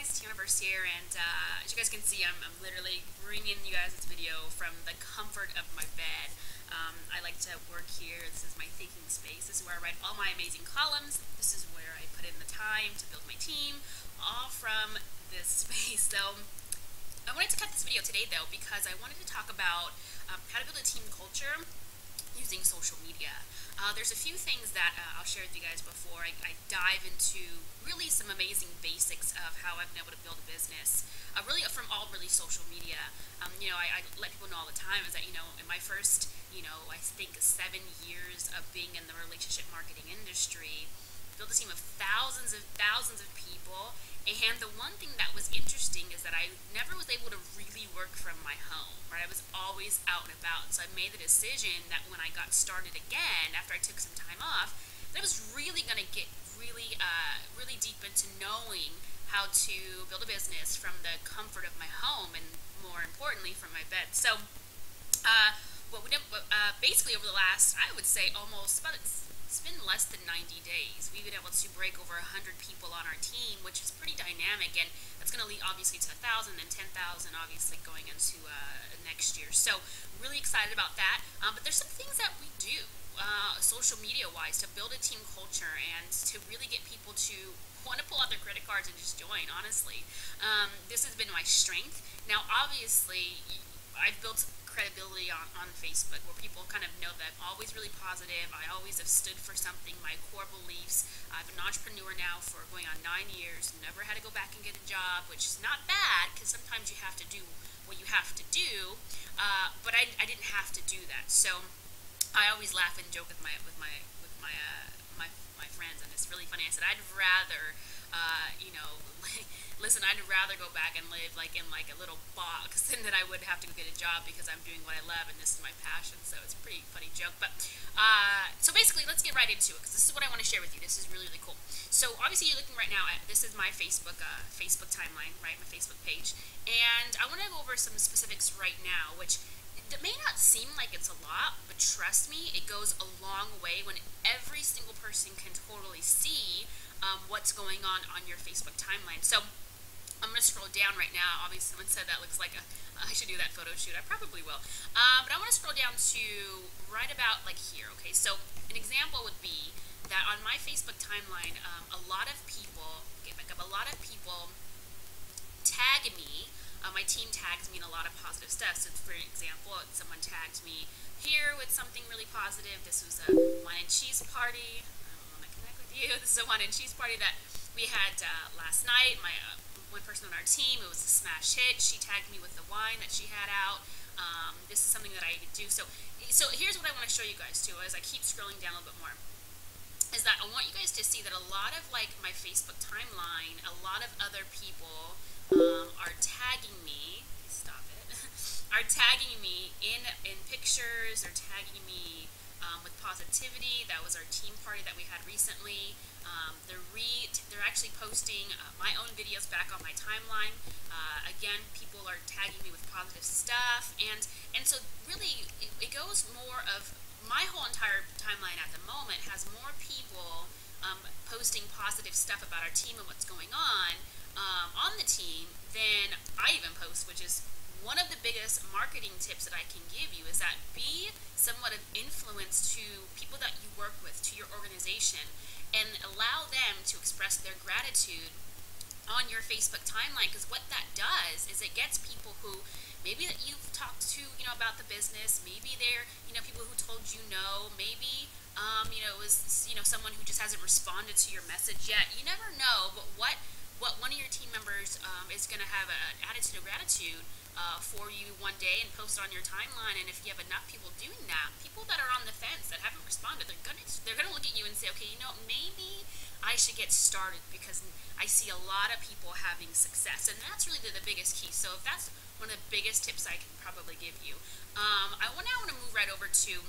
guys, Versier, and uh, as you guys can see, I'm, I'm, literally bringing you guys this video from the comfort of my bed. Um, I like to work here. This is my thinking space. This is where I write all my amazing columns. This is where I put in the time to build my team, all from this space. So I wanted to cut this video today, though, because I wanted to talk about um, how to build a team culture using social media. Uh, there's a few things that uh, I'll share with you guys before I, I, dive into really some amazing basics of how I've been able to build a business, uh, really from all really social media. Um, you know, I, I, let people know all the time is that, you know, in my first, you know, I think seven years of being in the relationship marketing industry, built a team of thousands and thousands of people. And the one thing that was interesting is that I never was able to really work from my home, right? I was always out and about. So I made the decision that when I got started again, after I took some time off, that I was really going to get really, uh, really deep into knowing how to build a business from the comfort of my home and more importantly from my bed. So, uh, what we did, uh, basically over the last, I would say almost about it's been less than 90 days. We've been able to break over 100 people on our team, which is pretty dynamic, and that's going to lead obviously to 1,000 and 10,000 obviously going into uh, next year. So really excited about that. Um, but there's some things that we do uh, social media wise to build a team culture and to really get people to want to pull out their credit cards and just join, honestly. Um, this has been my strength. Now, obviously, I've built credibility on, on Facebook where people kind of know that I'm always really positive. I always have stood for something, my core beliefs. I've been an entrepreneur now for going on nine years, never had to go back and get a job, which is not bad because sometimes you have to do what you have to do. Uh, but I, I didn't have to do that. So I always laugh and joke with my with my with my uh, my friends, and it's really funny. I said I'd rather, uh, you know, listen, I'd rather go back and live like in like a little box than that I would have to go get a job because I'm doing what I love and this is my passion. So it's a pretty funny joke. But uh, so basically, let's get right into it because this is what I want to share with you. This is really really cool. So obviously, you're looking right now at this is my Facebook uh, Facebook timeline, right? My Facebook page, and I want to go over some specifics right now, which it may not seem like it's a lot, but trust me, it goes a long way when every single person can totally see um, what's going on on your Facebook timeline. So I'm going to scroll down right now. Obviously, someone said that looks like a, uh, I should do that photo shoot. I probably will. Uh, but I want to scroll down to right about like here. Okay, so an example would be that on my Facebook timeline, um, a lot of people, get back up, a lot of people tag me. Uh, my team tags me in a lot of positive stuff. So, for example, someone tagged me here with something really positive. This was a wine and cheese party. I don't want to connect with you. This is a wine and cheese party that we had uh, last night. My uh, one person on our team. It was a smash hit. She tagged me with the wine that she had out. Um, this is something that I do. So, so here's what I want to show you guys too. As I keep scrolling down a little bit more, is that I want you guys to see that a lot of like my Facebook timeline, a lot of other people um, are tagging me. Stop it. are tagging me in in pictures. They're tagging me um, with positivity. That was our team party that we had recently. Um, they're re they're actually posting uh, my own videos back on my timeline. Uh, again, people are tagging me with positive stuff, and and so really it, it, goes more of my whole entire timeline at the moment has more people um, posting positive stuff about our team and what's going on um, on the team than I even post, which is one of the biggest marketing tips that I can give you is that be somewhat of influence to people that you work with, to your organization, and allow them to express their gratitude on your Facebook timeline. Because what that does is it gets people who maybe that you've talked to, you know, about the business, maybe they're, you know, people who told you no, maybe, um, you know, it was, you know, someone who just hasn't responded to your message yet. You never know, but what what one of your team um, is going to have an attitude of gratitude uh, for you one day and post it on your timeline. And if you have enough people doing that, people that are on the fence that haven't responded, they're gonna they're gonna look at you and say, okay, you know, maybe I should get started because I see a lot of people having success, and that's really the, the biggest key. So if that's one of the biggest tips I can probably give you, um, I want now want to move right over to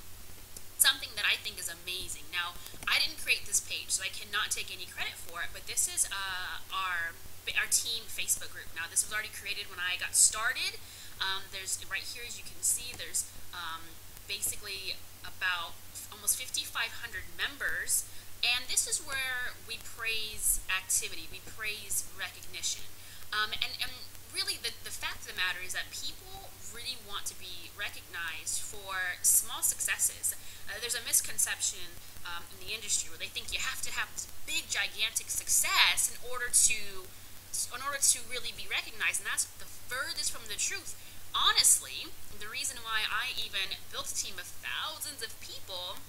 something that I think is amazing. Now, I didn't create this page, so I cannot take any credit for it, but this is uh, our our team Facebook group. Now, this was already created when I got started. Um, there's right here, as you can see, there's um, basically about almost 5,500 members, and this is where we praise activity, we praise recognition. Um, and, and really, the, the fact of the matter is that people really want to be recognized for small successes. Uh, there's a misconception um, in the industry where they think you have to have this big, gigantic success in order to in order to really be recognized, and that's the furthest from the truth. Honestly, the reason why I even built a team of thousands of people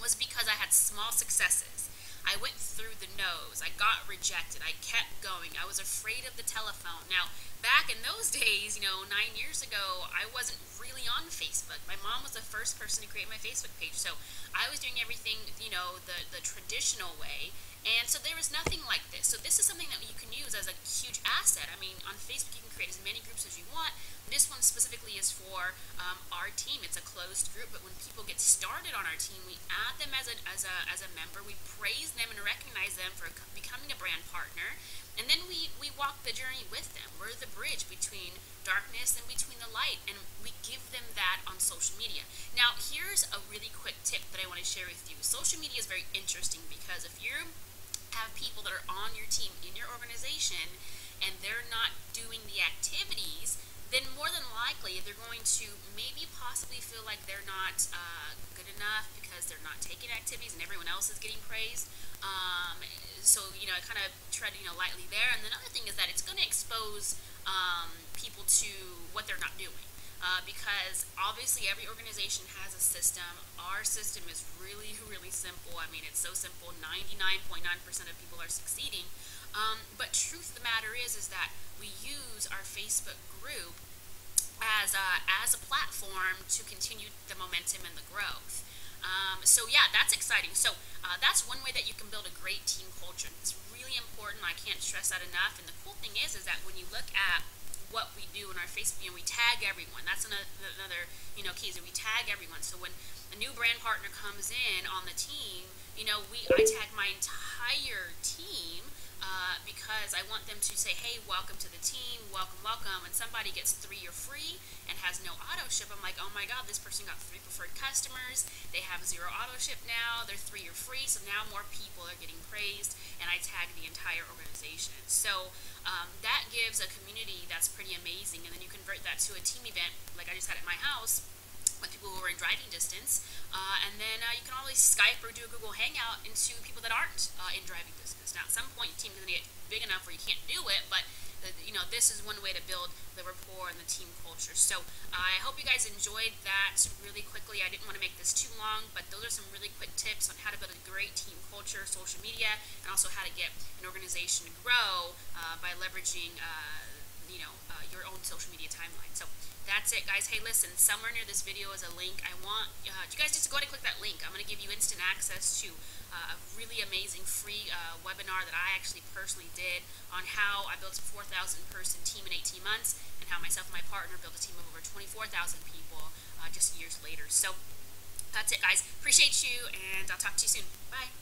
was because I had small successes. I went through the nose. I got rejected. I kept going. I was afraid of the telephone. Now, back in those days, you know, nine years ago, I wasn't really on Facebook. My mom was the first person to create my Facebook page. So I was doing everything, you know, the, the traditional way. And so there is nothing like this. So this is something that you can use as a huge asset. I mean, on Facebook, you can create as many groups as you want. This one specifically is for um, our team. It's a closed group, but when people get started on our team, we add them as a, as a, as a member. We praise them and recognize them for becoming a brand partner. And then we, we walk the journey with them. We're the bridge between darkness and between the light, and we give them social media. Now, here's a really quick tip that I want to share with you. Social media is very interesting because if you have people that are on your team in your organization and they're not doing the activities then more than likely they're going to maybe possibly feel like they're not uh, good enough because they're not taking activities and everyone else is getting praised. Um, so you know, I kind of tread you know lightly there. And another thing is that it's going to expose um, people to what they're not doing. Uh, because obviously every organization has a system. Our system is really, really simple. I mean, it's so simple. 99.9% of people are succeeding. Um, but truth of the matter is, is that we use our Facebook group as a, as a platform to continue the momentum and the growth. Um, so yeah, that's exciting. So uh, that's one way that you can build a great team culture. It's really important. I can't stress that enough. And the cool thing is, is that when you look at what we do in our Facebook, you know, we tag everyone. That's another, another you know, key is that we tag everyone. So when a new brand partner comes in on the team, you know, we I tag my entire team uh, because I want them to say, hey, welcome to the team, welcome, welcome. And somebody gets three or free and has no auto ship, I'm like, oh my God, this person got three preferred customers. They have zero auto ship now. They're three or free. So now more people are getting praised. And I tag the entire organization. So um, that gives a community that's pretty amazing. And then you convert that to a team event like I just had at my house with people who are in driving distance. Uh, and then uh, you can always Skype or do a Google Hangout into people that aren't uh, in driving distance. Now, at some point, your team is going to get big enough where you can't do it, but the, you know this is one way to build the rapport and the team culture. So I hope you guys enjoyed that really quickly. I didn't want to make this too long, but those are some really quick tips on how to build a great team culture, social media, and also how to get an organization to grow uh, by leveraging uh, you know uh, your own social media timeline. So that's it, guys. Hey, listen, somewhere near this video is a link. I want uh, you guys just go ahead and click that link. I'm going to give you instant access to uh, a really amazing free uh, webinar that I actually personally did on how I built a 4,000 person team in 18 months and how myself and my partner built a team of over 24,000 people uh, just years later. So that's it, guys. Appreciate you, and I'll talk to you soon. Bye.